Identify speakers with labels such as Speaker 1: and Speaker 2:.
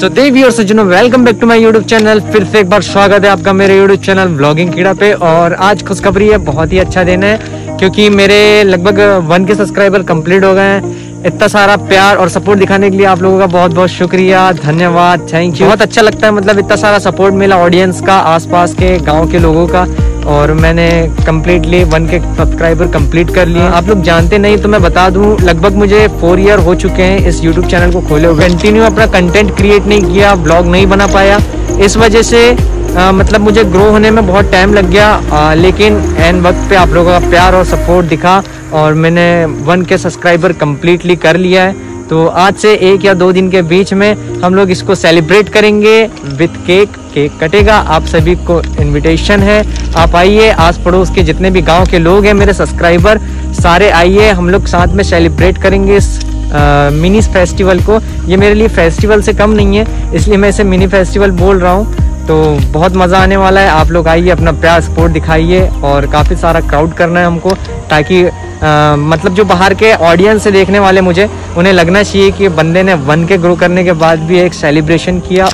Speaker 1: तो देवी और सज्जनों welcome back to my YouTube channel फिर से एक बार स्वागत है आपका मेरे यूट्यूब चैनल ब्लॉगिंग कीड़ा पे। और आज खुशखबरी है, बहुत ही अच्छा दिन है। क्योंकि मेरे लगभग वन के सब्सक्राइबर कंप्लीट हो गए हैं। इतना सारा प्यार और सपोर्ट दिखाने के लिए आप लोगों का बहुत बहुत शुक्रिया, धन्यवाद थैंक यू बहुत अच्छा लगता है मतलब इतना सारा सपोर्ट मिला ऑडियंस का, आसपास के, गाँव के लोगों का, और मैंने completely one K subscriber complete कर लिए। आप लोग जानते नहीं तो मैं बता दूँ, लगभग मुझे फोर ईयर हो चुके हैं इस यूट्यूब चैनल को खोले हुए। कंटिन्यू अपना कंटेंट क्रिएट नहीं किया ब्लॉग नहीं बना पाया। इस वजह से आ, मतलब मुझे ग्रो होने में बहुत टाइम लग गया आ, लेकिन एन वक्त पे आप लोगों का प्यार और सपोर्ट दिखा और मैंने वन के सब्सक्राइबर कम्प्लीटली कर लिया है। तो आज से एक या दो दिन के बीच में हम लोग इसको सेलिब्रेट करेंगे विथ केक केक कटेगा। आप सभी को इनविटेशन है। आप आइए आस पड़ोस के जितने भी गाँव के लोग हैं मेरे सब्सक्राइबर सारे आइए हम लोग साथ में सेलिब्रेट करेंगे इस मिनी फेस्टिवल को। ये मेरे लिए फेस्टिवल से कम नहीं है इसलिए मैं इसे मिनी फेस्टिवल बोल रहा हूँ। तो बहुत मज़ा आने वाला है। आप लोग आइए अपना प्यार सपोर्ट दिखाइए और काफ़ी सारा क्राउड करना है हमको ताकि आ, मतलब जो बाहर के ऑडियंस से देखने वाले मुझे उन्हें लगना चाहिए कि बंदे ने वन के ग्रो करने के बाद भी एक सेलिब्रेशन किया।